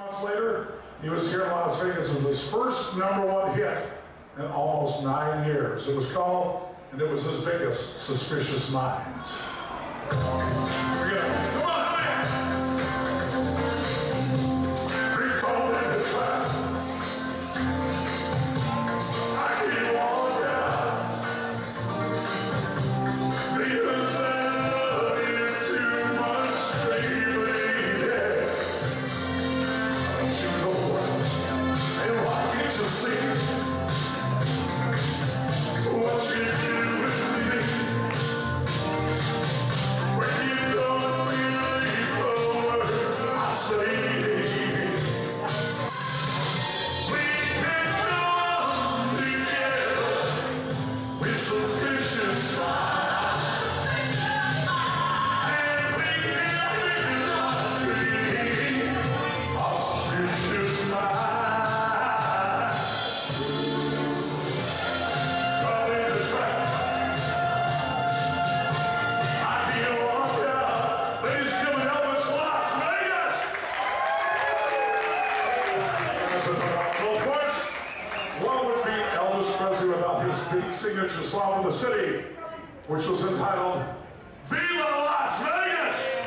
months later, he was here in Las Vegas with his first number one hit in almost nine years. It was called, and it was his biggest, Suspicious Minds. Come on, man. answer for about 12 points. What would be Elvis Presley without his big signature song of the city, which was entitled Viva Las Vegas?